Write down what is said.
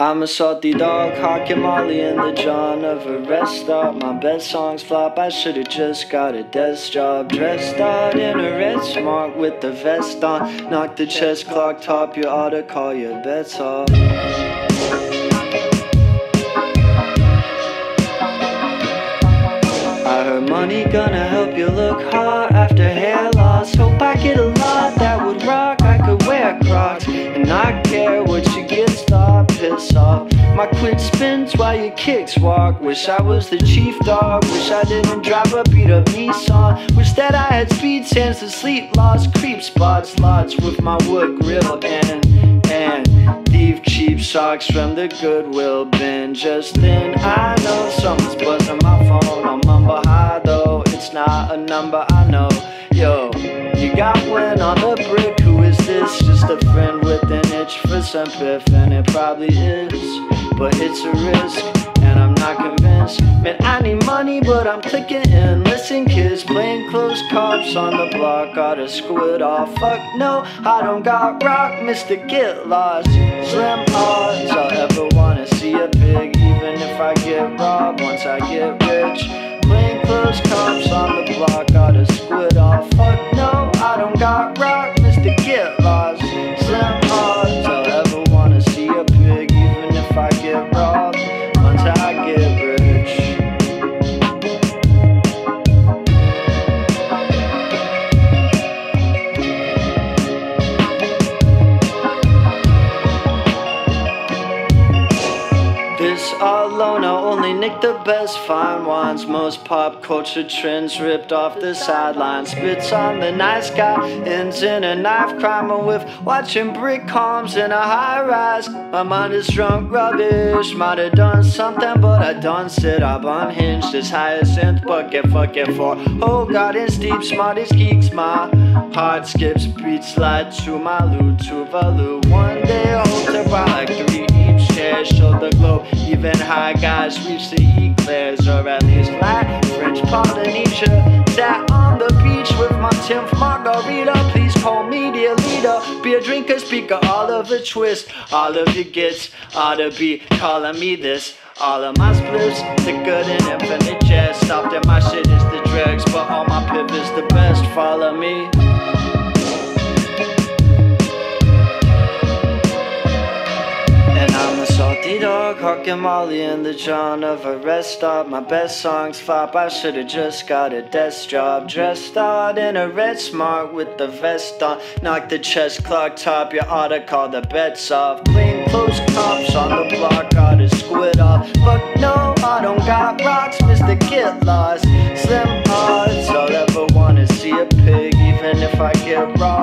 I'm a salty dog, hawking Molly in the John of a rest stop. My best songs flop, I should've just got a desk job. Dressed out in a red smart with the vest on. Knock the chest clock top, you ought to call your bets off. I heard money gonna help you look hot after hair loss. Hope I get a lot that would rock. I could wear Crocs and not care what you piss off. My quid spins while your kicks walk. Wish I was the chief dog. Wish I didn't drive a beat up Nissan. Wish that I had speed sands to sleep lost. Creep spots, lots with my wood grill and and thief cheap socks from the Goodwill bin. Just then I know someone's buzzing my phone. I'm mumble high though. It's not a number I know. Yo, you got one on the brick. Who is this? Just a friend itch for some piff, and it probably is, but it's a risk, and I'm not convinced. Man, I need money, but I'm clicking in. Listen, kids, plainclothes cops on the block. Got a squid off. Fuck no, I don't got rock, Mr. Get Lost. Slim odds I'll ever wanna see a pig, even if I get robbed once I get rich. Plainclothes cops on the block, got a squid off. Only nick the best fine wines. Most pop culture trends ripped off the sidelines. Spits on the nice guy, ends in a knife crime. I'm with watching brick homes in a high rise. My mind is drunk rubbish. Might have done something, but I done sit up unhinged. As hyacinth bucket, fuck it for. Oh, God, it's deep, smartest geeks. My heart skips beats, slide to my loot to value. One day, I hope to buy like three chair, show the globe. Even high guys reach the eclairs, or at least like French Polynesia. Sat on the beach with my 10th margarita. Please call me the leader. Be a drinker, speaker, all of a twist. All of your gets ought to be calling me this. All of my splits, spliffs, thicker and infinite jest. Stopped at my shit is the dregs, but all my pip is the best. Follow me. I'm a salty dog, hawking Molly in the John of a rest stop. My best songs flop, I should've just got a desk job. Dressed out in a red smart with the vest on. Knock the chest clock top, you oughta call the bets off. Clean close cops on the block, got a squid off. Fuck no, I don't got rocks, Mr. Get Lost. Slim odds, I'll ever wanna see a pig, even if I get robbed